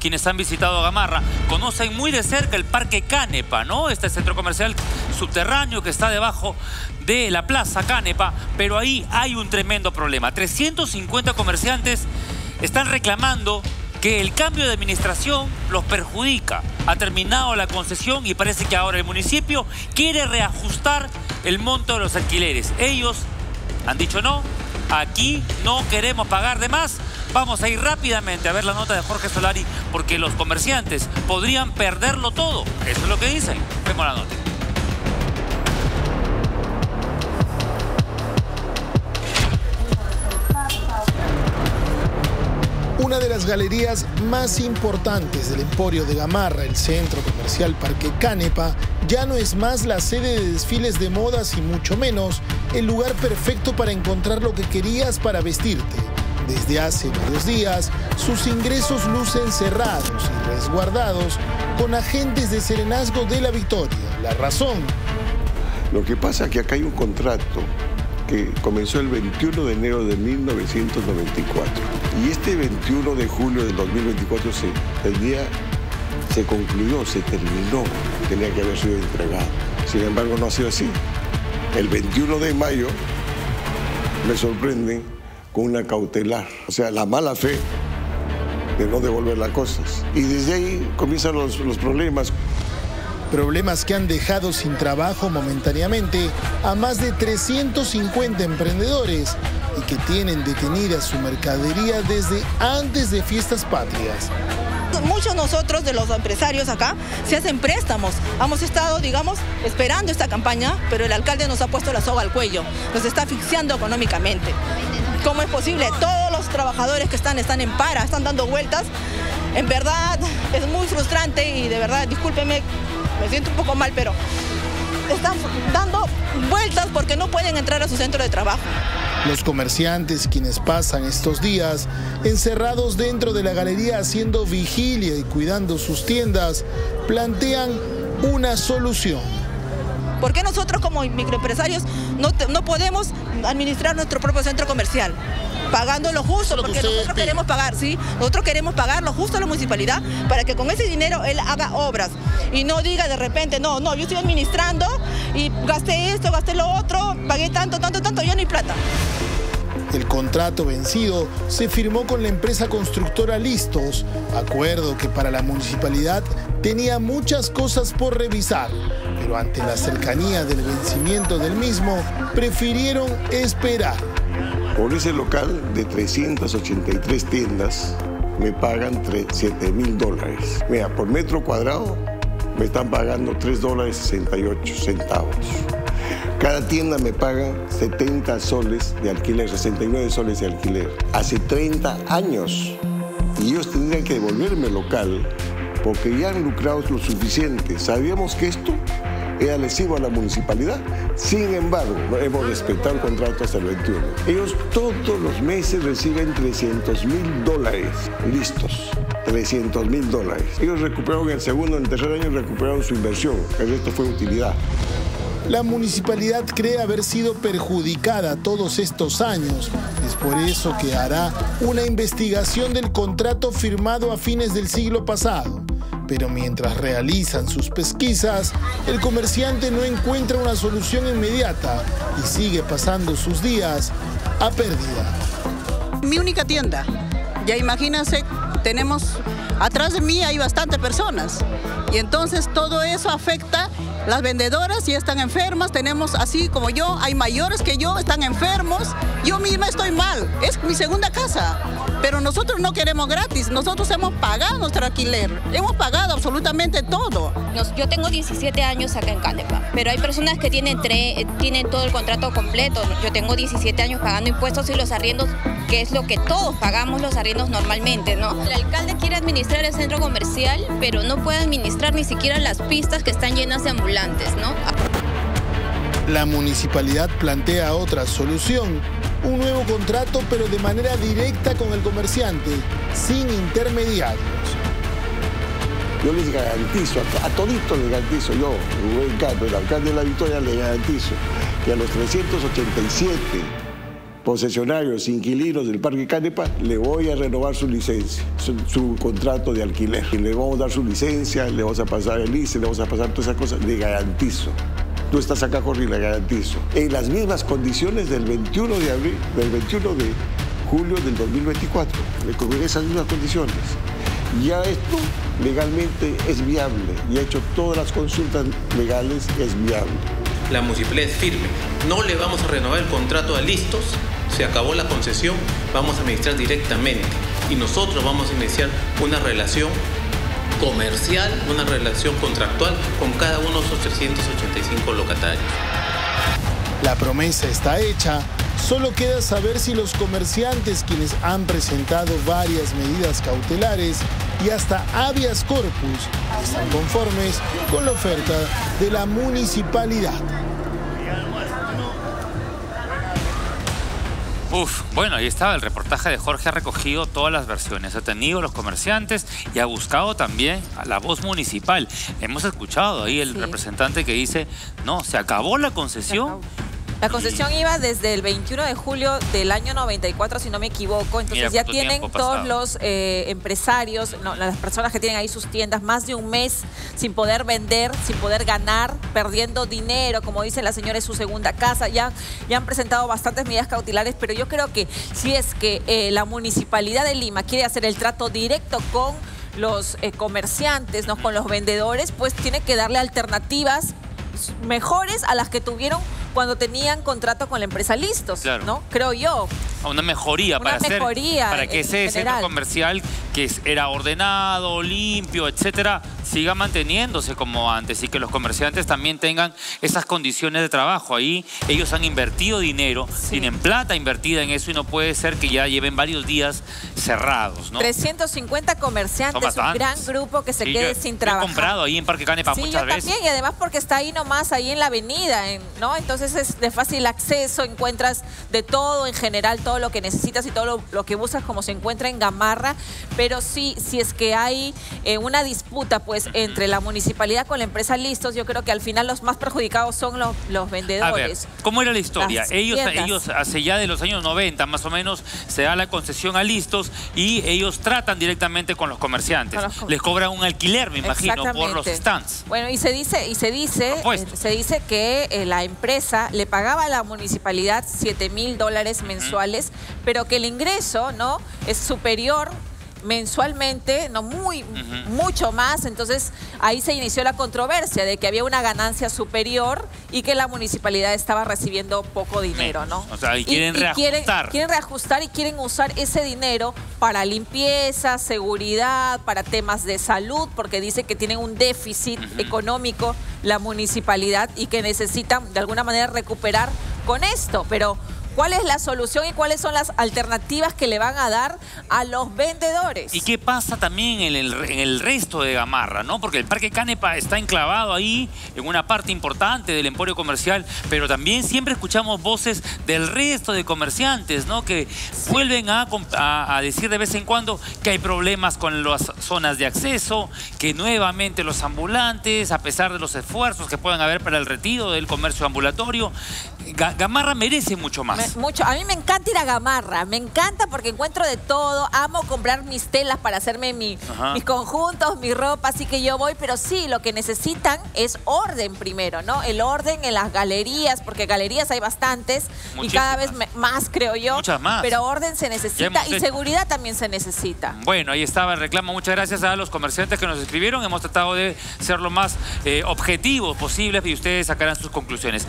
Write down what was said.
quienes han visitado Gamarra, conocen muy de cerca el Parque Canepa, ¿no? Este centro comercial subterráneo que está debajo de la Plaza Canepa, pero ahí hay un tremendo problema. 350 comerciantes están reclamando que el cambio de administración los perjudica. Ha terminado la concesión y parece que ahora el municipio quiere reajustar el monto de los alquileres. Ellos han dicho no, aquí no queremos pagar de más. Vamos a ir rápidamente a ver la nota de Jorge Solari porque los comerciantes podrían perderlo todo. Eso es lo que dicen. Vemos la nota. Una de las galerías más importantes del Emporio de Gamarra, el centro comercial Parque Canepa, ya no es más la sede de desfiles de modas y mucho menos el lugar perfecto para encontrar lo que querías para vestirte. Desde hace varios días, sus ingresos lucen cerrados y resguardados con agentes de serenazgo de la Victoria. La razón. Lo que pasa es que acá hay un contrato que comenzó el 21 de enero de 1994. Y este 21 de julio del 2024 se, el día se concluyó, se terminó, tenía que haber sido entregado. Sin embargo, no ha sido así. El 21 de mayo me sorprenden con una cautelar, o sea, la mala fe de no devolver las cosas. Y desde ahí comienzan los, los problemas problemas que han dejado sin trabajo momentáneamente a más de 350 emprendedores y que tienen detenida su mercadería desde antes de fiestas patrias. Muchos nosotros de los empresarios acá se hacen préstamos. Hemos estado, digamos, esperando esta campaña, pero el alcalde nos ha puesto la soga al cuello, nos está asfixiando económicamente. ¿Cómo es posible? Todos los trabajadores que están, están en para, están dando vueltas. En verdad es muy frustrante y de verdad, discúlpeme, me siento un poco mal, pero están dando vueltas porque no pueden entrar a su centro de trabajo. Los comerciantes, quienes pasan estos días encerrados dentro de la galería haciendo vigilia y cuidando sus tiendas, plantean una solución. ¿Por qué nosotros como microempresarios no, no podemos administrar nuestro propio centro comercial? pagando lo justo, porque nosotros queremos pagar, ¿sí? Nosotros queremos pagar lo justo a la municipalidad para que con ese dinero él haga obras y no diga de repente, no, no, yo estoy administrando y gasté esto, gasté lo otro, pagué tanto, tanto, tanto, ya no hay plata. El contrato vencido se firmó con la empresa constructora Listos, acuerdo que para la municipalidad tenía muchas cosas por revisar, ante la cercanía del vencimiento del mismo, prefirieron esperar. Por ese local de 383 tiendas me pagan 7 mil dólares. Mira, por metro cuadrado me están pagando 3 dólares 68 centavos. Cada tienda me paga 70 soles de alquiler, 69 soles de alquiler. Hace 30 años. Y ellos tendrían que devolverme el local porque ya han lucrado lo suficiente. Sabíamos que esto era lesivo a la municipalidad. Sin embargo, hemos respetado el contrato hasta el 21. Ellos todos los meses reciben 300 mil dólares listos. 300 mil dólares. Ellos recuperaron el segundo, en el tercer año recuperaron su inversión. El resto fue utilidad. La municipalidad cree haber sido perjudicada todos estos años. Es por eso que hará una investigación del contrato firmado a fines del siglo pasado. Pero mientras realizan sus pesquisas, el comerciante no encuentra una solución inmediata y sigue pasando sus días a pérdida. Mi única tienda. Ya imagínense, tenemos, atrás de mí hay bastantes personas. Y entonces todo eso afecta las vendedoras ya están enfermas, tenemos así como yo, hay mayores que yo, están enfermos. Yo misma estoy mal, es mi segunda casa. Pero nosotros no queremos gratis, nosotros hemos pagado nuestro alquiler, hemos pagado absolutamente todo. Yo tengo 17 años acá en Canepa, pero hay personas que tienen, tienen todo el contrato completo. Yo tengo 17 años pagando impuestos y los arriendos, que es lo que todos pagamos los arriendos normalmente, ¿no? El alcalde quiere administrar el centro comercial, pero no puede administrar ni siquiera las pistas que están llenas de ambulantes ¿no? La municipalidad plantea otra solución, un nuevo contrato pero de manera directa con el comerciante, sin intermediarios. Yo les garantizo, a, todito les garantizo, yo, Rubén Campos, el alcalde de la Victoria, le garantizo que a los 387 concesionarios, inquilinos del Parque Canepa, le voy a renovar su licencia, su, contrato de alquiler. Y le vamos a dar su licencia, le vamos a pasar el ICE, le vamos a pasar todas esas cosas, le garantizo. Tú estás acá, Jorge, le garantizo. En las mismas condiciones del 21 de abril, del 21 de julio del 2024, con esas mismas condiciones. Ya esto legalmente es viable y ha hecho todas las consultas legales, es viable. La municipalidad es firme. No le vamos a renovar el contrato a listos, se acabó la concesión, vamos a administrar directamente y nosotros vamos a iniciar una relación comercial, una relación contractual con cada uno de esos 385 locatarios. La promesa está hecha, solo queda saber si los comerciantes quienes han presentado varias medidas cautelares y hasta habeas corpus están conformes con la oferta de la municipalidad. Uf, bueno, ahí estaba el reportaje de Jorge, ha recogido todas las versiones, ha tenido los comerciantes y ha buscado también a la voz municipal. Hemos escuchado ahí el representante que dice, no, se acabó la concesión la concesión iba desde el 21 de julio del año 94, si no me equivoco. Entonces ya tienen todos los eh, empresarios, las personas que tienen ahí sus tiendas, más de un mes sin poder vender, sin poder ganar, perdiendo dinero. Como dice la señora, es su segunda casa. Ya, ya han presentado bastantes medidas cautelares, pero yo creo que si es que eh, la Municipalidad de Lima quiere hacer el trato directo con los eh, comerciantes, ¿no? con los vendedores, pues tiene que darle alternativas mejores a las que tuvieron cuando tenían contrato con la empresa listos, ¿no? Creo yo. Una mejoría para mejoría para que ese centro comercial que era ordenado, limpio, etcétera, siga manteniéndose como antes y que los comerciantes también tengan esas condiciones de trabajo. Ahí ellos han invertido dinero, tienen plata invertida en eso y no puede ser que ya lleven varios días cerrados, ¿no? 350 comerciantes, un gran grupo que se quede sin trabajo. He comprado ahí en Parque Canepa muchas yo veces. También, y además porque está ahí nomás, ahí en la avenida, ¿no? Entonces es de fácil acceso, encuentras de todo en general, todo lo que necesitas y todo lo, que buscas como se encuentra en Gamarra, pero sí, si es que hay eh, una disputa pues entre la municipalidad con la empresa Listos, yo creo que al final los más perjudicados son los, los vendedores. A ver, ¿cómo era la historia? ellos, ellos hace ya de los años 90 más o menos se da la concesión a Listos y ellos tratan directamente con los comerciantes. Les cobran un alquiler, me imagino, por los stands. Bueno, y se dice, y se dice, eh, se dice que eh, la empresa le pagaba a la municipalidad 7 mil dólares mensuales, pero que el ingreso no es superior mensualmente, no muy, mucho más. Entonces ahí se inició la controversia de que había una ganancia superior y que la municipalidad estaba recibiendo poco dinero, ¿no? O sea, y quieren reajustar. quieren, reajustar y quieren usar ese dinero para limpieza, seguridad, para temas de salud, porque dice que tienen un déficit económico la municipalidad y que necesitan de alguna manera recuperar con esto, pero ¿Cuál es la solución y cuáles son las alternativas que le van a dar a los vendedores? ¿Y qué pasa también en el, resto de Gamarra? ¿no? Porque el Parque Canepa está enclavado ahí en una parte importante del emporio comercial, pero también siempre escuchamos voces del resto de comerciantes ¿no? que vuelven a, decir de vez en cuando que hay problemas con las zonas de acceso, que nuevamente los ambulantes, a pesar de los esfuerzos que puedan haber para el retiro del comercio ambulatorio, Gamarra merece mucho más. Mucho. A mí me encanta ir a Gamarra, me encanta porque encuentro de todo, amo comprar mis telas para hacerme mis conjuntos, mi ropa, así que yo voy, pero sí, lo que necesitan es orden primero, ¿no? El orden en las galerías, porque galerías hay bastantes y cada vez más, creo yo. Muchas más. Pero orden se necesita y seguridad también se necesita. Bueno, ahí estaba el reclamo. Muchas gracias a los comerciantes que nos escribieron. Hemos tratado de ser lo más eh, objetivos posibles y ustedes sacarán sus conclusiones.